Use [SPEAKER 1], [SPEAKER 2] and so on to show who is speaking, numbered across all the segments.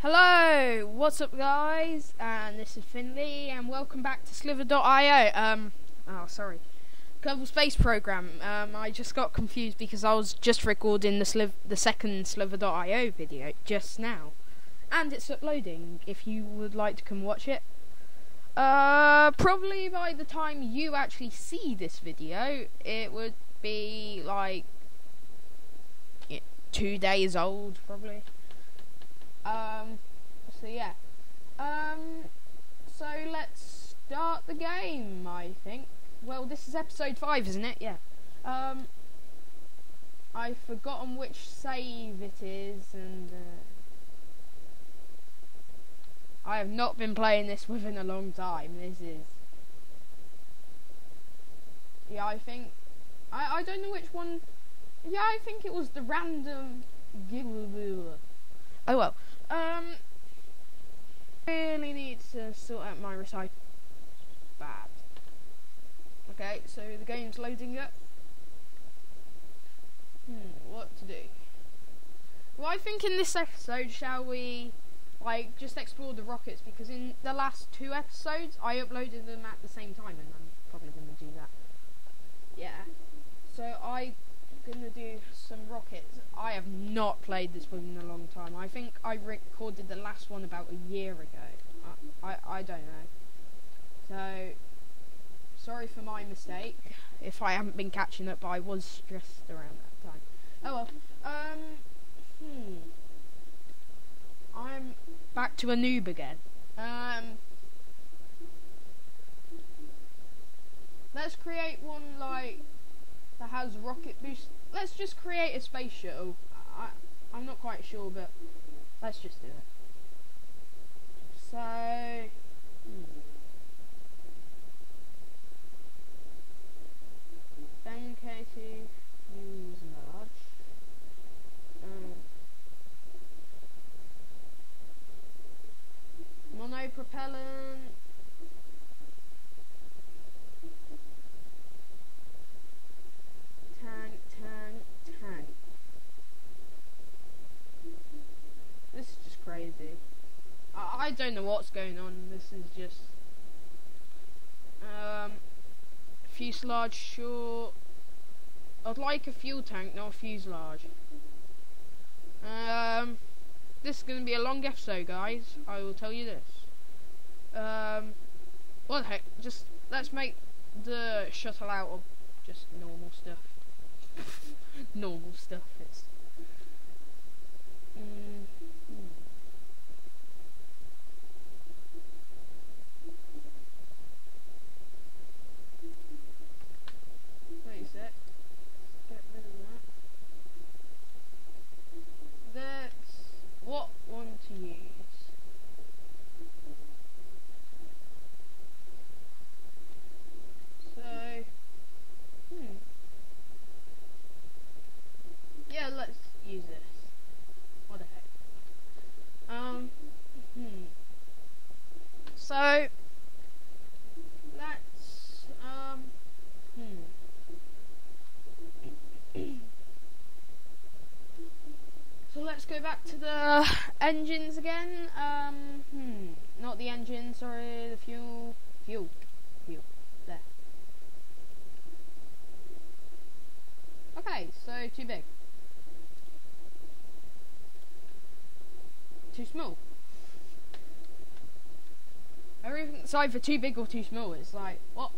[SPEAKER 1] Hello, what's up, guys? And this is Finley, and welcome back to Sliver.io. Um, oh, sorry, Kerbal Space Program. Um, I just got confused because I was just recording the Sliv- the second Sliver.io video just now, and it's uploading. If you would like to come watch it, uh, probably by the time you actually see this video, it would be like two days old, probably. Um, so yeah. Um, so let's start the game, I think. Well, this is episode 5, isn't it? Yeah. Um, I've forgotten which save it is, and, uh, I have not been playing this within a long time. This is... Yeah, I think... I, I don't know which one... Yeah, I think it was the random... Oh well. Um, really need to sort out my recycle. Bad. Okay, so the game's loading up. Hmm, what to do? Well, I think in this episode, shall we, like, just explore the rockets? Because in the last two episodes, I uploaded them at the same time, and I'm probably going to do that. Yeah. So I gonna do some rockets. I have not played this one in a long time. I think I recorded the last one about a year ago. I, I, I don't know. So, sorry for my mistake. If I haven't been catching up, but I was stressed around that time. Oh well. Um, hmm. I'm back to a noob again. Um, let's create one like has rocket boost. Let's just create a space shuttle. I, I'm not quite sure, but let's just do it. So, hmm. MK2 use large. Um, mono tank, tank, tank. This is just crazy. I, I don't know what's going on. This is just um fuselage short. I'd like a fuel tank, not a fuselage. Um, this is going to be a long episode, guys. I will tell you this. Um, what the heck? Just let's make the shuttle out of just normal stuff. normal stuff. Mm, hmm. That. That's what to use. So, hmm. Yeah, let's use this. What the heck? Um, hmm. So, let's, um, hmm. so let's go back to the engines again. Um, hmm. Not the engine, sorry, the fuel. Fuel. Fuel. There. Okay, so too big. Too small. Everything's either too big or too small. It's like, what?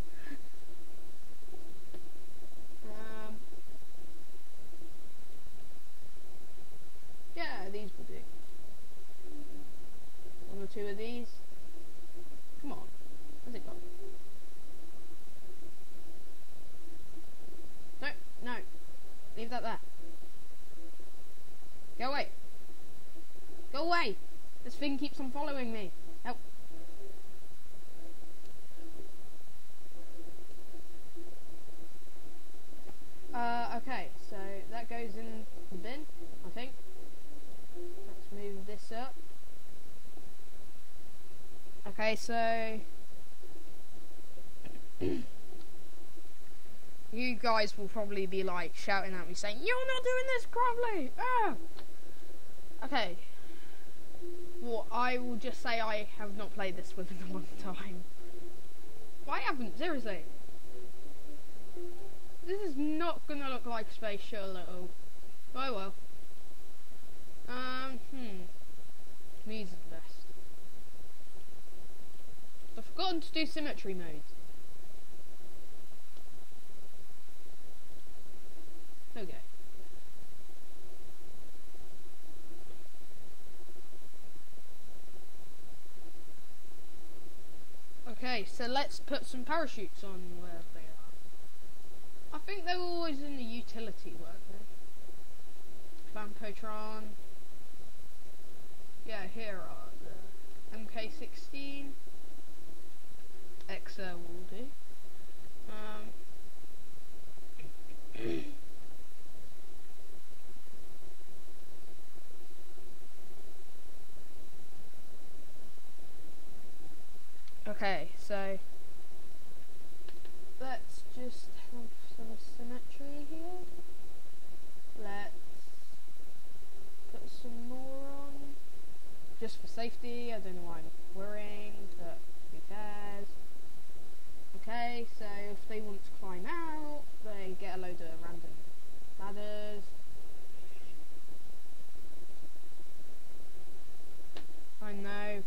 [SPEAKER 1] um, yeah, these will do. One or two of these. Come on. Where's it gone? No, no. Leave that there. Go away. Go away. This thing keeps on following me. Help. Uh, okay, so that goes in the bin, I think. Let's move this up. Okay, so you guys will probably be like shouting at me saying, You're not doing this properly! Ah! Okay. Well, I will just say I have not played this within a long time. I haven't, seriously. This is not gonna look like Space Shuttle at all. Oh well. Um, hmm. These are the best. I've forgotten to do symmetry modes. Okay. Okay, so let's put some parachutes on where they are. I think they were always in the utility, weren't they? Vampotron. Yeah, here are the MK16. XL will do. Um, Okay, so let's just some symmetry here. Let's put some more on, just for safety. I don't know why I'm worrying, but who cares? Okay, so if they want to climb out, they get a load of random ladders. I know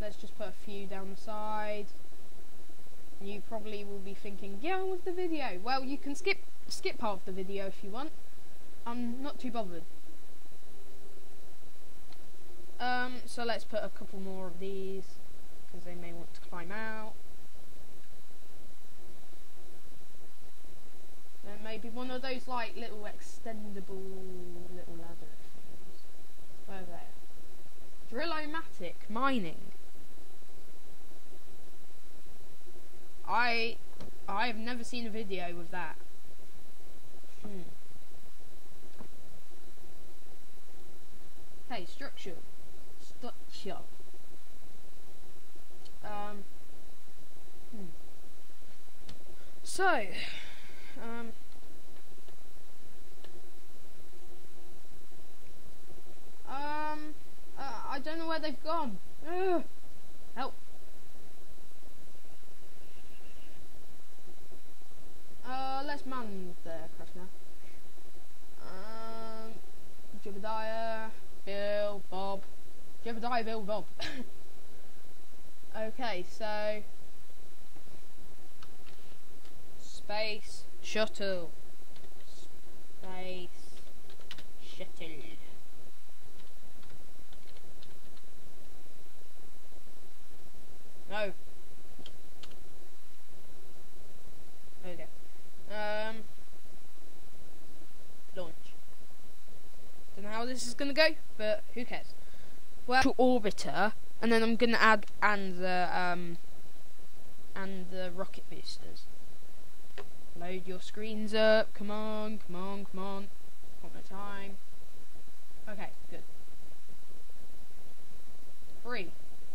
[SPEAKER 1] let's just put a few down the side. You probably will be thinking, get on with the video. Well, you can skip skip part of the video if you want. I'm not too bothered. Um, so let's put a couple more of these, because they may want to climb out. Then maybe one of those like little extendable little ladder things. Where are they? Drillomatic mining. I I have never seen a video with that. Hmm. Hey, structure. Structure. Um. Hmm. So, um. Um, uh, I don't know where they've gone. Ugh. Help. Man the crash now. Um, Jebediah, Bill, Bob. Jebediah, Bill, Bob. okay, so... Space Shuttle. Space Shuttle. No. Okay. Um, launch. Don't know how this is gonna go, but who cares? Well, to orbiter, and then I'm gonna add and the um and the rocket boosters. Load your screens up. Come on, come on, come on. One more time. Okay, good. Three,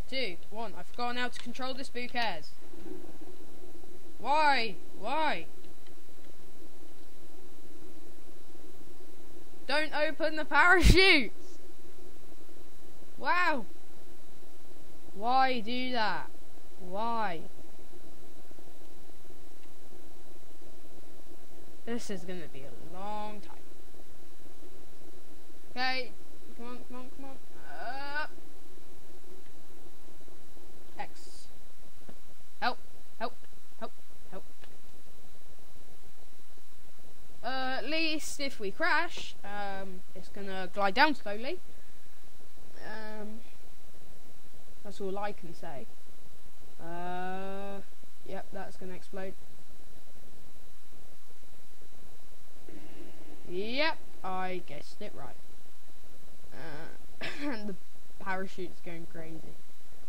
[SPEAKER 1] two, one. I've forgotten how to control this. Who cares? Why? Why? Don't open the parachutes! Wow! Why do that? Why? This is gonna be a long time. Okay, come on, come on, come on. Uh, X. Help, help, help, help. Uh, at least if we crash, um, it's gonna glide down slowly. Um, that's all I can say. Uh, yep, that's gonna explode. Yep, I guessed it right. Uh, and the parachute's going crazy.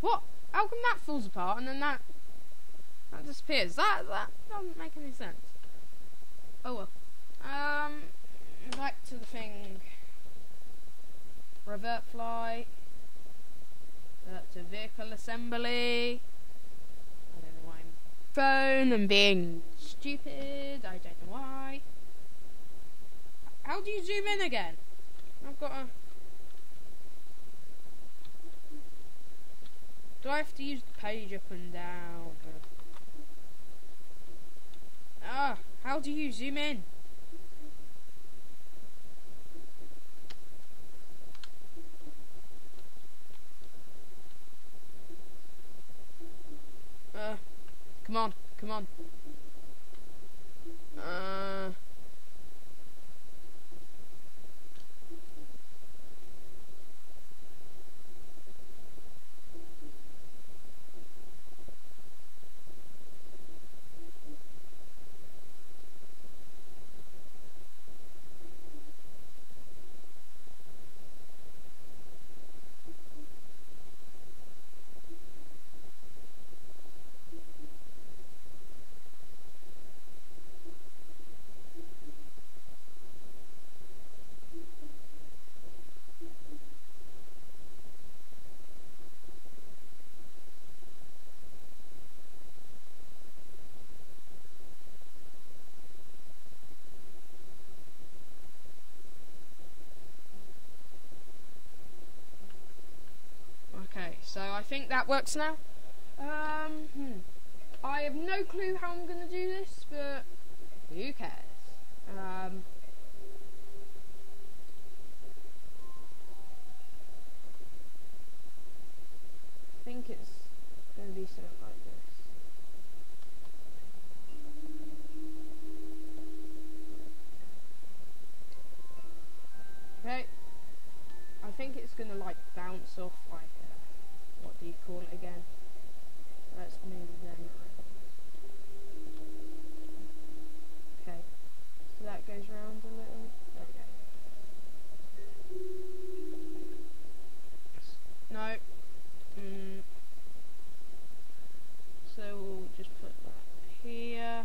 [SPEAKER 1] What? How come that falls apart and then that that disappears? That that doesn't make any sense. Oh well. Um, back to the thing. Revert flight. That's to vehicle assembly. I don't know why I'm phone and being stupid. I don't know why. How do you zoom in again? I've got a. Do I have to use the page up and down? Ah, how do you zoom in? Uh, come on, come on. Uh. Okay, so I that works now. Um, hmm. I have no clue how I'm going to do this, but who cares? Um, I think it's going to be something like this. Okay. I think it's gonna like bounce off like uh, what do you call it again? Let's move them. Okay, so that goes round a little. There we go. No. Mm. So we'll just put that here.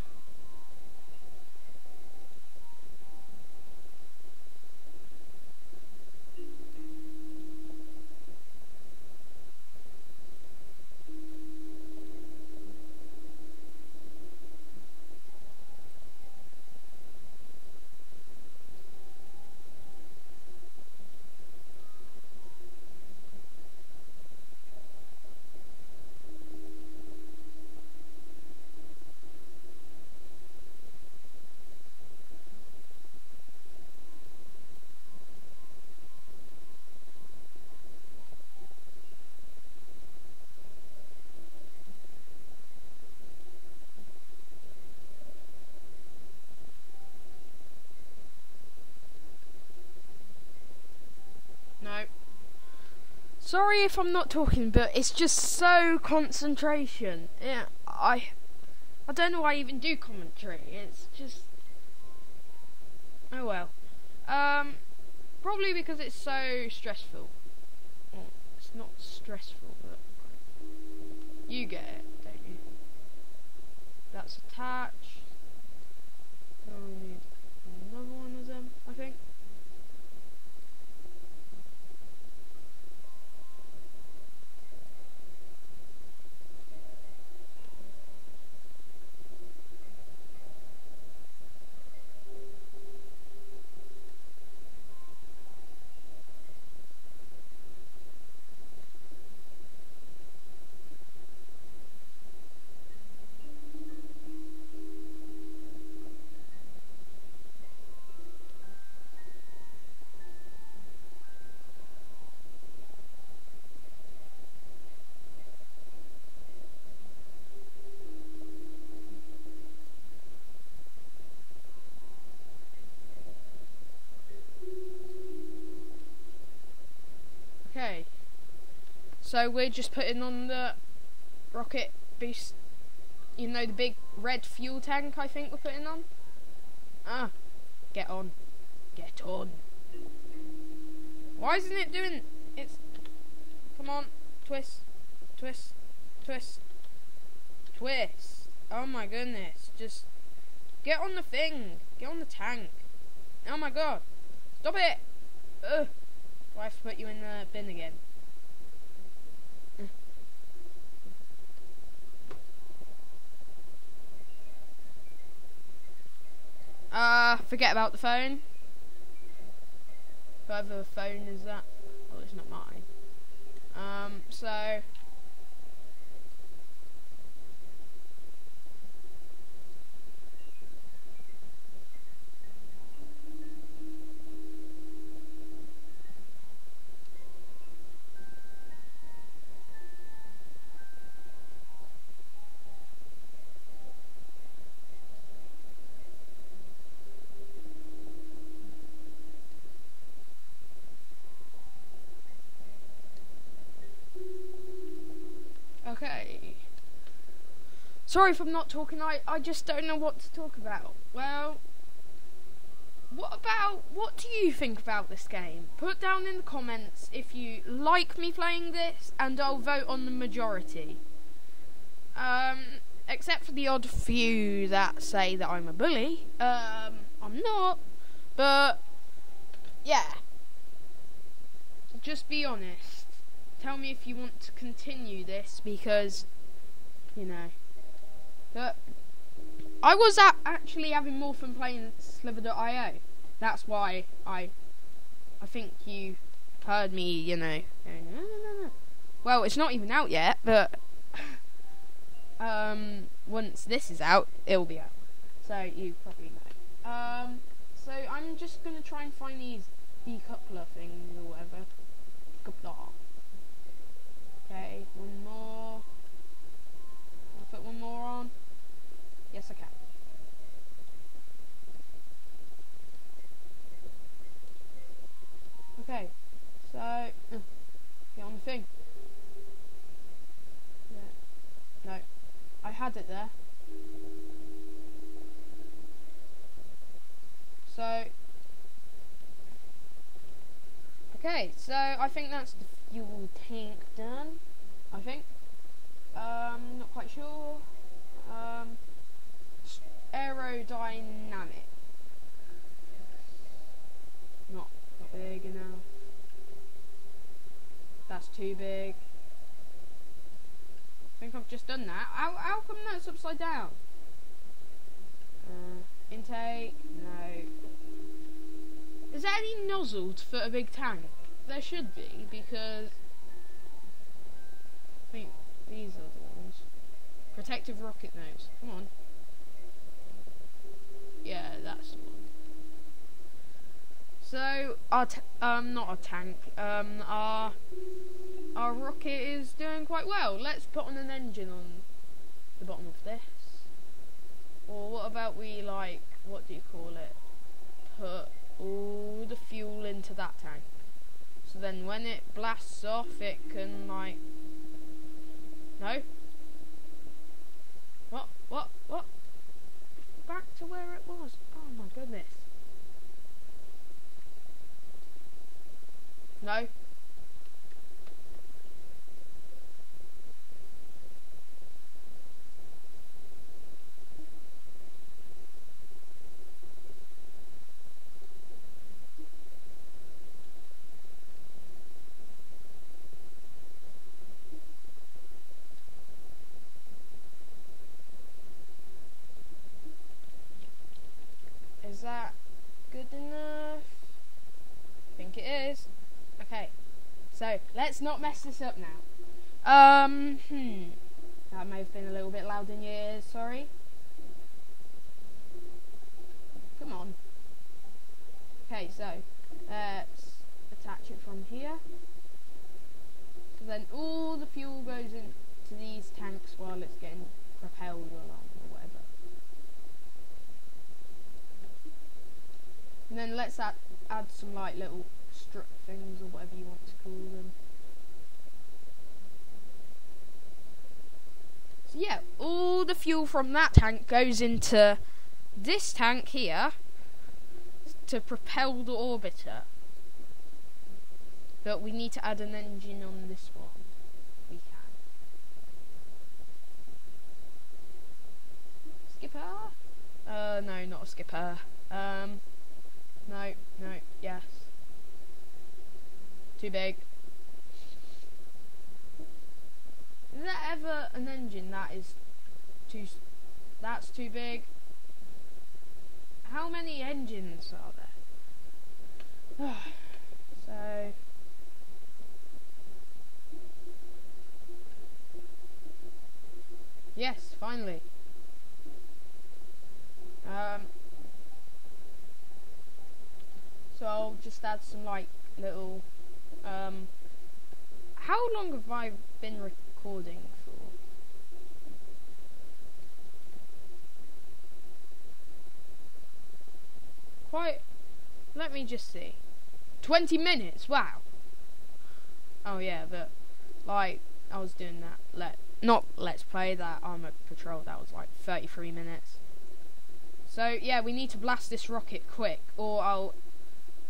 [SPEAKER 1] No. Sorry if I'm not talking, but it's just so concentration. Yeah, I, I don't know why I even do commentary. It's just, oh well. Um, probably because it's so stressful. Well, it's not stressful, but you get it, don't you? That's attached. Now we need another one of them, I think. Okay. So we're just putting on the rocket boost. You know the big red fuel tank. I think we're putting on. Ah, get on, get on. Why isn't it doing? It's. Come on, twist, twist, twist, twist. Oh my goodness! Just get on the thing. Get on the tank. Oh my god! Stop it! Ugh. To put you in the bin again? Uh, forget about the phone. Whoever the phone is that? Well, it's not mine. Um, so Sorry if I'm not talking. I, I just don't know what to talk about. Well, what about what do you think about this game? Put down in the comments if you like me playing this, and I'll vote on the majority. Um, except for the odd few that say that I'm a bully. Um, I'm not, but yeah. Just be honest. Tell me if you want to continue this because, you know. But I was actually having more fun playing Sliver.io. That's why I, I think you heard me, you know. No, no, no, well, it's not even out yet, but um, once this is out, it'll be out. So you probably know. Um, so I'm just gonna try and find these decoupler things or whatever. Coupler. Okay, one more. I'll put one more on. Yes, I can. Okay, so uh, get on the thing. Yeah. No, I had it there. So, okay, so I think that's the fuel tank done. I think. Um, not quite sure. Aerodynamic. Not not big enough. That's too big. I think I've just done that. How, how come that's upside down? Uh, intake, no. Is there any nozzle for a big tank? There should be, because I think these are the ones. Protective rocket nose. Come on. Yeah, that's the one. So our um not a tank um our our rocket is doing quite well. Let's put on an engine on the bottom of this. Or what about we like what do you call it? Put all the fuel into that tank. So then when it blasts off it can like No? What? What? What? Back to where it was. Oh my goodness. No? Is that good enough? I think it is. Okay, so let's not mess this up now. Um, hmm. That may have been a little bit loud in your ears, sorry. Come on. Okay, so let's attach it from here. So then all the fuel goes into these tanks while it's getting propelled along or whatever. And then let's add, add some like little strut things or whatever you want to call them. Yeah, all the fuel from that tank goes into this tank here to propel the orbiter. But we need to add an engine on this one. We can. Skipper? Uh, no, not a skipper. Um, no, no, yes. Too big. Is there ever an engine that is too... That's too big? How many engines are there? so... Yes, finally. Um, so I'll just add some like little um how long have I been recording for? Quite let me just see. 20 minutes. Wow. Oh yeah, but like I was doing that. Let not let's play that armor patrol. That was like 33 minutes. So yeah, we need to blast this rocket quick, or I'll,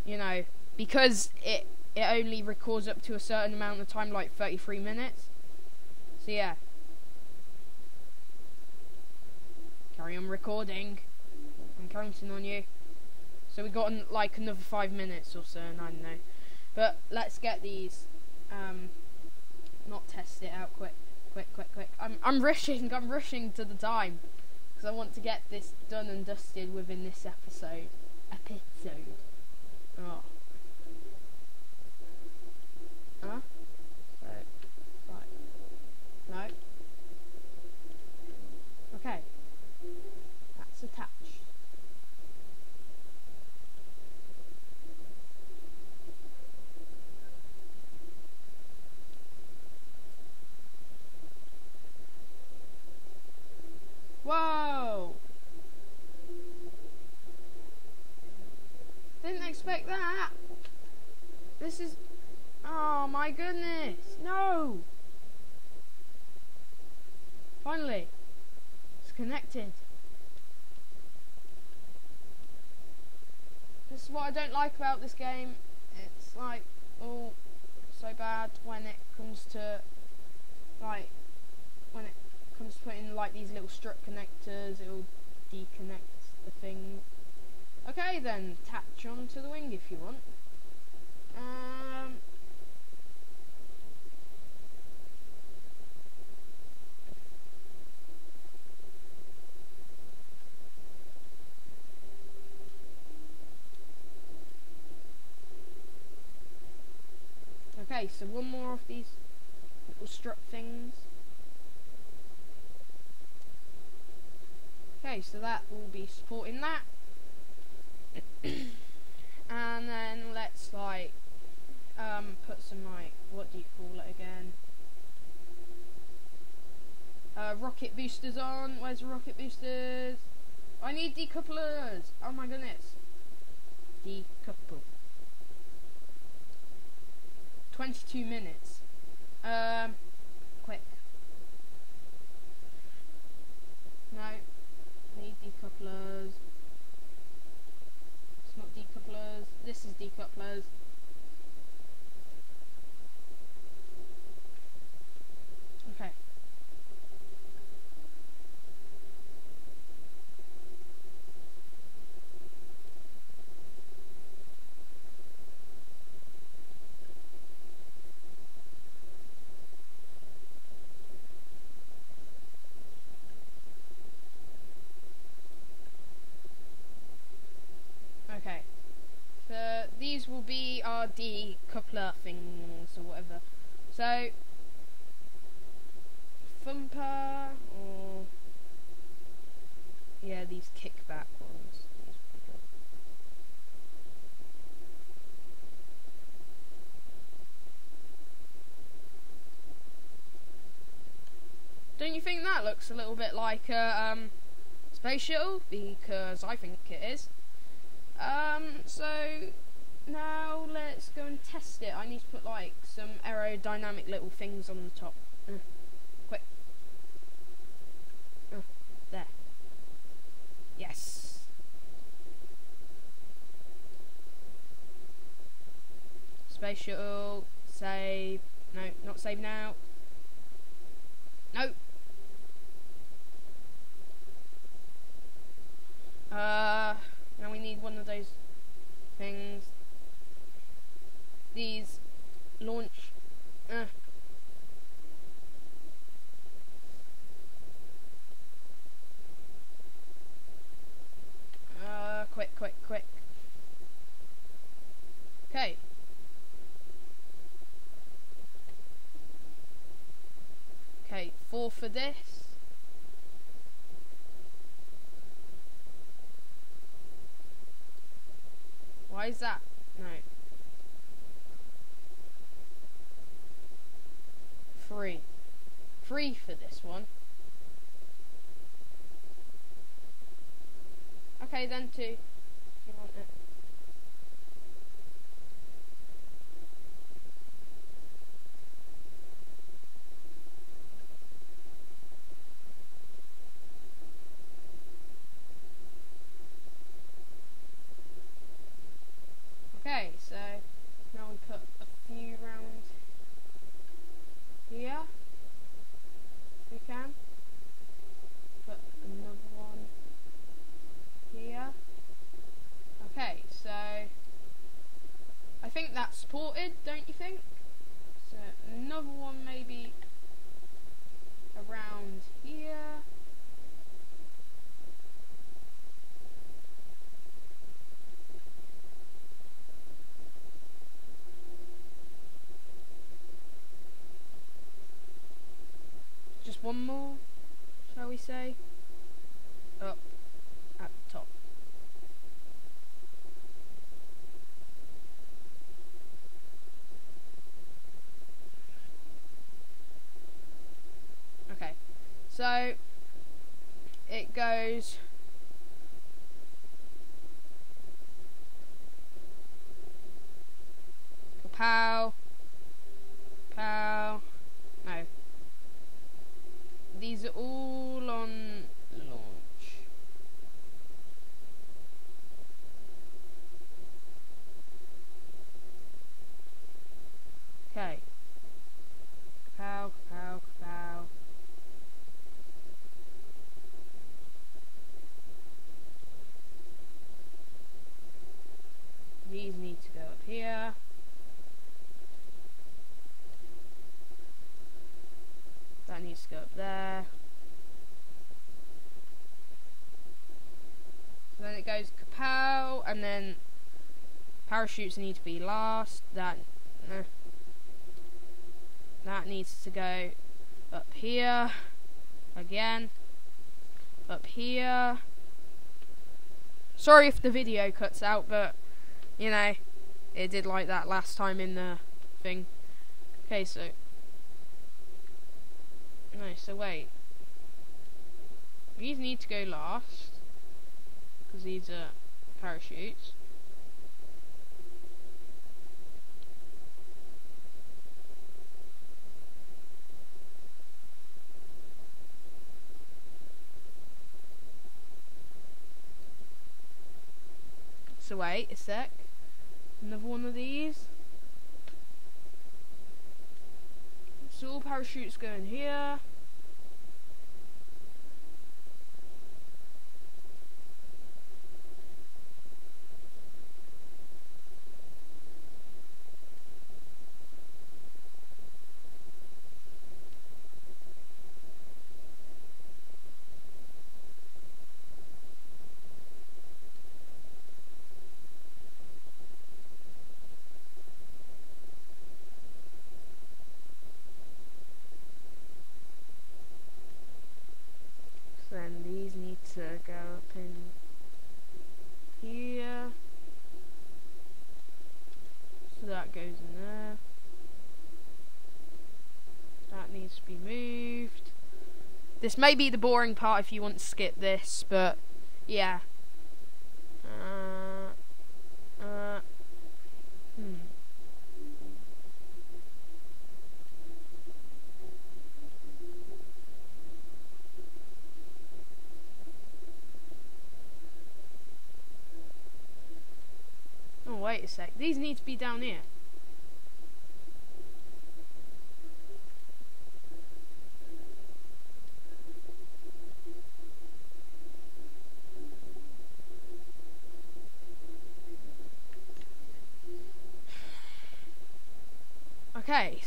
[SPEAKER 1] you know, because it it only records up to a certain amount of time, like 33 minutes. So yeah. Carry on recording. I'm counting on you. So we've got an, like another five minutes or so, and I don't know. But let's get these. Um, not test it out quick, quick, quick, quick. I'm I'm rushing. I'm rushing to the time because I want to get this done and dusted within this episode. Episode. Oh. Huh? No. Okay. That's attached. Whoa! Didn't expect that. This is. Oh my goodness! No! Finally, it's connected. This is what I don't like about this game. It's like, oh, so bad when it comes to, like, when it comes to putting like these little strut connectors, it'll deconnect the thing. Okay then, attach onto the wing if you want. Um, Okay, so one more of these little strut things. Okay, so that will be supporting that. and then let's like um, put some like what do you call it again? Uh, rocket boosters on. Where's the rocket boosters? I need decouplers. Oh my goodness. Decouple. 22 minutes. Um, quick. No. Need decouplers. It's not decouplers. This is decouplers. Okay. Okay. So these will decoupler things or whatever. So thumper or yeah, these kickback ones. Don't you think that looks a little bit like a um, space shuttle? Because I think it is. Um, so now let's go and test it. I need to put like some aerodynamic little things on the top. Uh, quick. Uh, there. Yes. Space shuttle. Save. No, not save now. No. Uh. Now we need one of those things. These launch. Uh. Uh, quick, quick, quick. Okay. Okay, four for this. Why is that? No. Free. Free for this one. Okay, then two. If you want it. can. Put another one here. Okay, so I think that's supported, don't you think? So another one maybe around here. Just one more, shall we say? Up at the top. Okay, so it goes. Pow. Pow. No. These are all on launch. Okay. Pow, pow, pow. These need to go up here. That needs to go up there. Then it goes kapow, and then parachutes need to be last. That uh, that needs to go up here again. Up here. Sorry if the video cuts out, but you know, it did like that last time in the thing. Okay, so no, so wait. These need to go last. Because these are parachutes. So wait a sec. Another one of these. So all parachutes go in here. So then these need to go up in here. So that goes in there. That needs to be moved. This may be the boring part if you want to skip this, but yeah. Uh, uh, hmm. Oh, wait a sec. These need to be down here.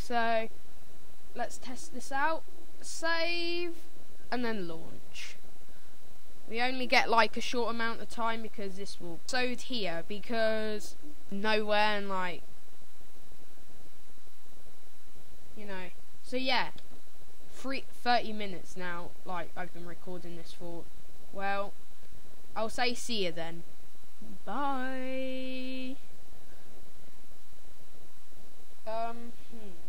[SPEAKER 1] So let's test this out. Save and then launch. We only get like a short amount of time because this will load here because nowhere and like you know. So yeah, three, 30 minutes now. Like I've been recording this for. Well, I'll say see you then. Bye. Um. Hmm.